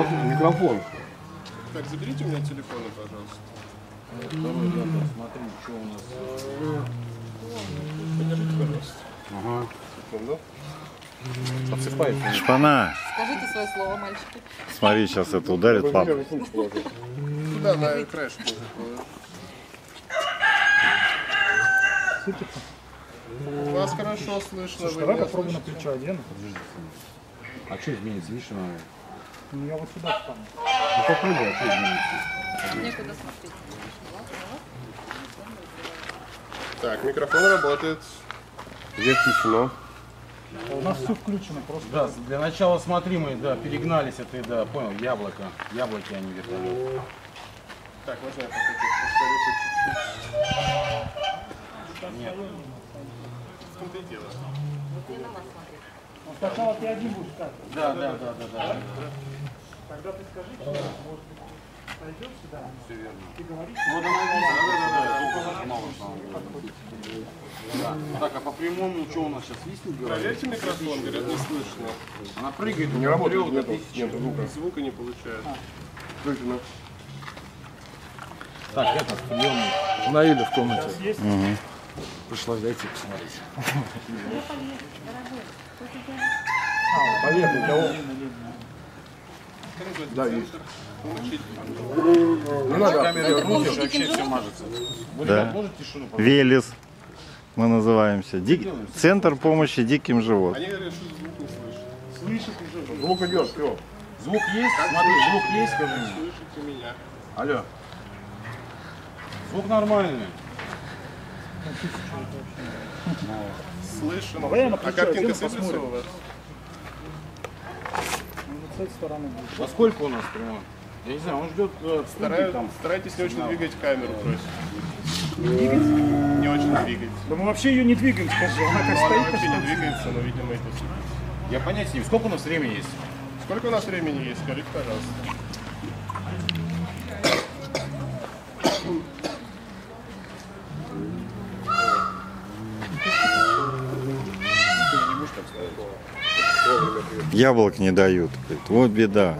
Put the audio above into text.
Микрофон. микрофон. Так, заберите у меня телефоны, пожалуйста. Второй рядом, смотри, что у нас. Подержите, пожалуйста. Ага. Секунду. Подсыпается. Шпана. Скажите свое слово, мальчики. Смотри, сейчас это ударит папа. Туда, на можно положить. Вас хорошо слышно. вы Давай попробуем на плечо одену. А что изменится? Видишь, она... Ну я вот сюда встану. Ну попробуй, а что изменится? Некуда смотреть. Так, микрофон работает. Здесь тишина. А У нас все включено просто. Да, для начала смотри, мы, да, перегнались, а ты, да, понял, яблоко. Яблоки, а не вертолет. Так, можно я пока повторю по чуть-чуть? Нет. В том-то и дело. Ну, сначала ты один будешь ставить. Да, да, да, да, да. Тогда ты скажи, что может пойдет сюда. Все верно. Ты говоришь, Вот она видит, да, да, да, самом деле. Да. Так, а по прямому что у нас сейчас виснет? говорит? Проверьте микрофон, говорят, не слышно. Она прыгает, Не у работает, трёх до нет, тысячи. нет звука. Звука не получает. Выключено. Так, это, приемный. Наиля в комнате. есть Пришлось зайти посмотреть. Поехали, да Да, есть. Не надо. Вообще все мажется. Да. Велес мы называемся. Дик- Центр помощи диким животным. Они говорят, что звук не слышит. Слышит уже. Звук идет, все. Звук есть? Смотри, звук есть, скажи мне. Слышите меня. Алло. Звук нормальный. Слышно. На А картинка одену, сыпется посмотрим. у вас? Ну, вот с этой стороны. Во сколько у нас прямо? Я не знаю, он ждет э, Стараюсь, там. старайтесь не очень двигать камеру, просит. Двигать? Не очень двигать. Да мы вообще ее не двигаем, скажи. Она как она стоит, вообще не двигается, но, видимо, это все. Я понятия не. Сколько у нас времени есть? Сколько у нас времени есть? Скажите, пожалуйста. Яблок не дают. Вот беда.